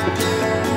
Música